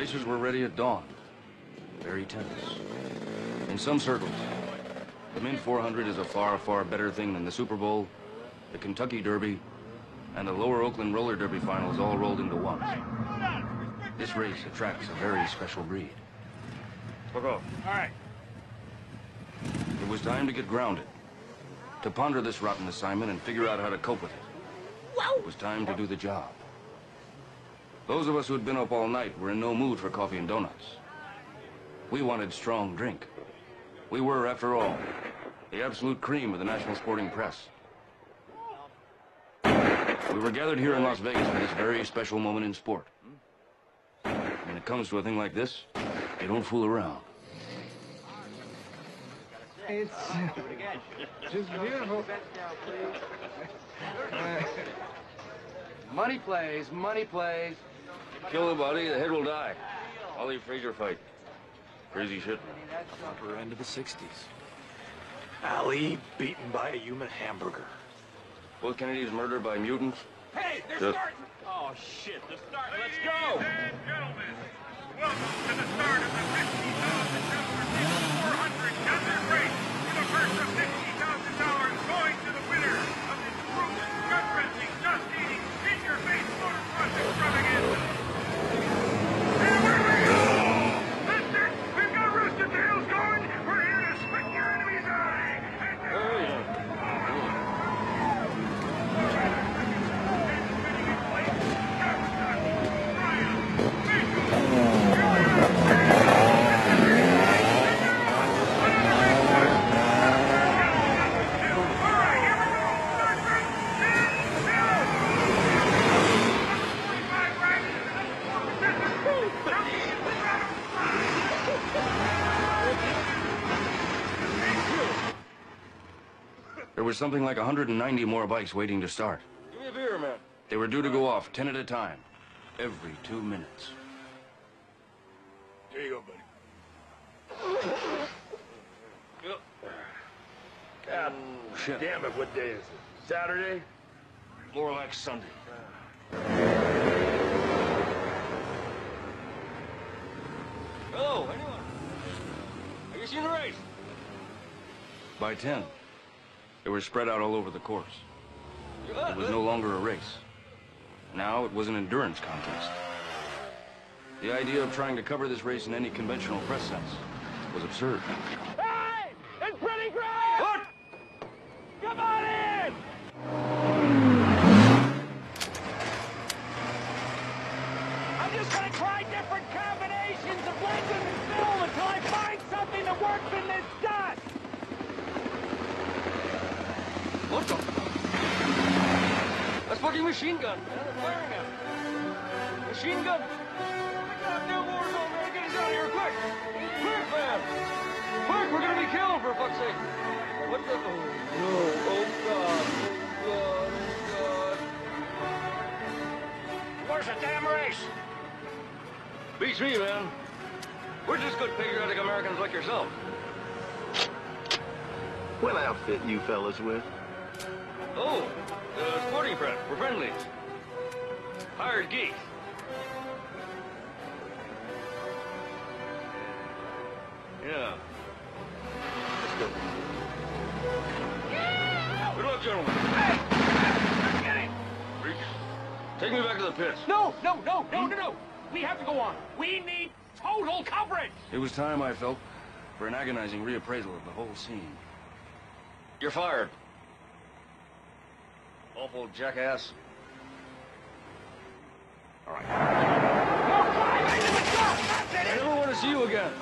racers were ready at dawn. Very tense. In some circles, the Mint 400 is a far, far better thing than the Super Bowl, the Kentucky Derby, and the Lower Oakland Roller Derby finals all rolled into one. This race attracts a very special breed. Look off. All right. It was time to get grounded. To ponder this rotten assignment and figure out how to cope with it. It was time to do the job. Those of us who had been up all night were in no mood for coffee and donuts. We wanted strong drink. We were, after all, the absolute cream of the national sporting press. We were gathered here in Las Vegas for this very special moment in sport. When it comes to a thing like this, you don't fool around. It's just beautiful. Uh, Money plays, money plays. Kill the body, the head will die. Ali Frazier fight. Crazy shit. Upper end of the 60s. Ali beaten by a human hamburger. Will Kennedy's murdered by mutants? Hey, they're Yes. starting. Oh, shit. The start. Let's Ladies go. and gentlemen, welcome to the start of the 50,000 400 desert race There was something like 190 more bikes waiting to start. Give me a beer, man. They were due to go off 10 at a time, every two minutes. There you go, buddy. God Shit. damn it, what day is it? Saturday? More like Sunday. Hello, anyone? Have you seen the race? By 10, they were spread out all over the course. It was no longer a race. Now it was an endurance contest. The idea of trying to cover this race in any conventional press sense was absurd. Hey! It's pretty great! What? Come on in! I'm just gonna try different combinations of lenses and film until I find something that works in this dust! What? That's fucking machine gun. Yeah, they're firing at. Machine gun. Goddamn war zone, man. Get us out of here quick. Quick, man. Quick, we're gonna be killed for fuck's sake. What the? Oh, no. Oh, God. Oh, God. Oh, God. Where's the damn race? Beats me, man. We're just good patriotic Americans like yourself. What outfit you fellas with? Oh, uh, sporting prep. We're friendlies. Hired geeks. Yeah. Let's go. Good luck, gentlemen. Freak. Take me back to the pits. No, no, no, no, no, no! We have to go on. We need total coverage! It was time, I felt, for an agonizing reappraisal of the whole scene. You're fired. Awful jackass. All right. fire! Right in the dust! That's I never want to see you again.